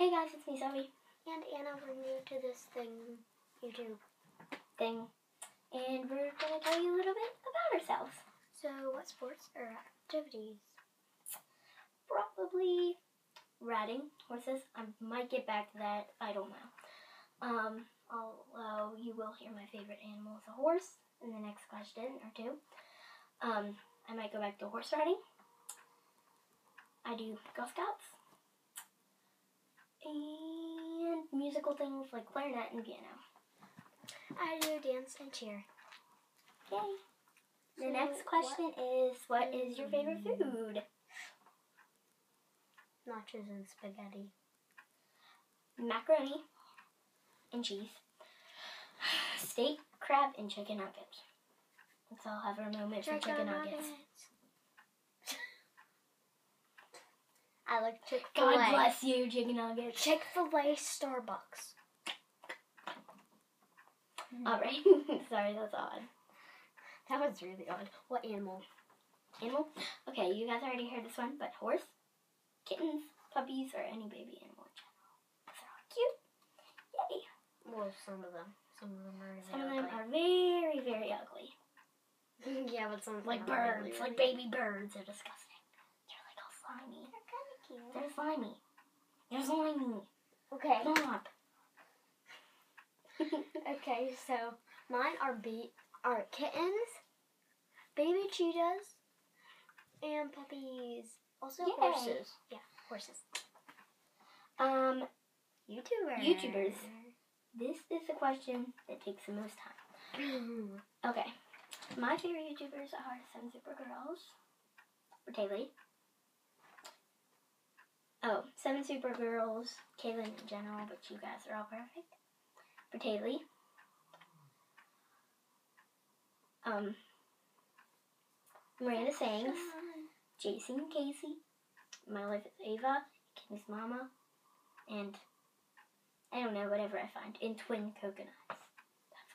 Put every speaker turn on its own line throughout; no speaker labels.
Hey guys, it's me, Zoe.
And Anna, we're new to this thing, YouTube.
Thing. And we're going to tell you a little bit about ourselves.
So, what sports or activities?
Probably riding horses. I might get back to that. I don't know. Um, although you will hear my favorite animal is a horse in the next question or two. Um, I might go back to horse riding. I do Girl Scouts. And musical things like clarinet and piano.
I do dance and cheer.
Yay! The
So
next question is what is your favorite food?
Nachos and spaghetti.
Macaroni and cheese. Steak, crab, and chicken nuggets. Let's all have our moment for chicken nuggets.
I like Chick Fil A.
God bless you, chicken nuggets.
Chick fil A Starbucks.
Alright. Sorry, that's odd.
That was really odd. What animal?
Animal? Okay, you guys already heard this one, but horse, kittens, puppies, or any baby animal in general. Those are all cute. Yay.
Well, some of them. Some of them are really
Some of them
ugly.
are very, very ugly.
yeah, but some of
Like
are
birds,
really,
like baby birds. They're disgusting. They're like all slimy.
Of cute.
They're slimy. They're slimy.
Okay.
Stop.
Okay, so mine are be are kittens, baby cheetahs, and puppies. Also
Yay.
horses. Yeah, horses.
um,
YouTubers.
YouTubers. this is the question that takes the most time. Okay. My favorite YouTubers are Seven Supergirls, Bratayley. Oh, Seven super girls, Kaylin in general, but you guys are all perfect. Bratayley. Um, Miranda Sings, Jacy and Kacy, My Life as Eva, Kenny's Mama, and I don't know, whatever I find, in Twin Coconuts. That's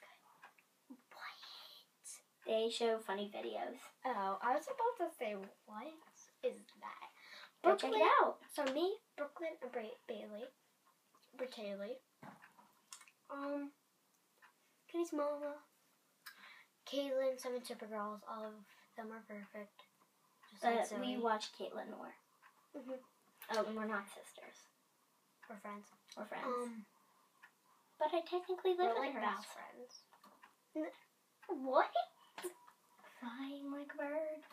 good. What? They show funny videos.
Oh, I was about to say, what is that?
Go check it out.
So me, Brooklyn, and Bra- Bailey, Bratayley, um, Kittiesmama, Caitlin, Seven Supergirls, all of them are perfect. Just like
But
Zoe.
we watch Caitlin more.
Mhm.
Oh, and we're not sisters.
We're friends.
We're friends.
Um,
but I technically live
we're
in
like
her
best friends.
What? Flying like a bird.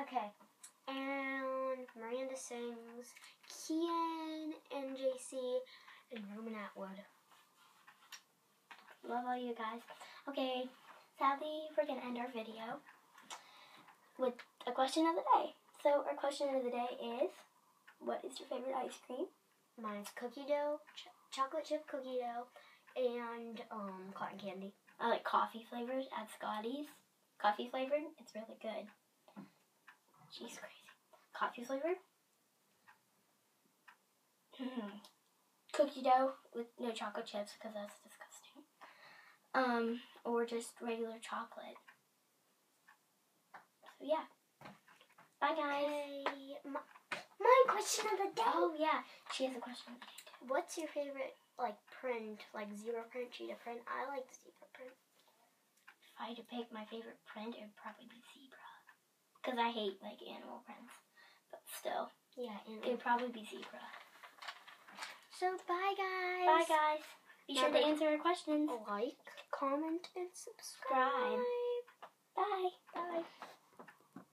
Okay. Sings Kian and JC and Roman Atwood.
Love all you guys. Okay, sadly, we're gonna end our video with a question of the day. So our question of the day is, what is your favorite ice cream?
Mine's cookie dough, ch- chocolate chip cookie dough, and um cotton candy.
I like coffee flavored at Scotty's. Coffee flavored, it's really good. She's crazy. Coffee flavored. Mm. Cookie dough with no chocolate chips because that's disgusting. Um, or just regular chocolate. So yeah. Bye guys.
My, my question of the day.
Oh yeah, she has a question. of the day, too.
What's your favorite like print, like zebra print, cheetah print? I like the zebra print.
If I had to pick my favorite print, it would probably be zebra. Because I hate like animal prints. But still,
Yeah, and
it would probably be zebra.
So bye guys.
Bye guys. Be Remember, sure to answer our questions.
Like, comment, and subscribe.
Bye. Bye. bye.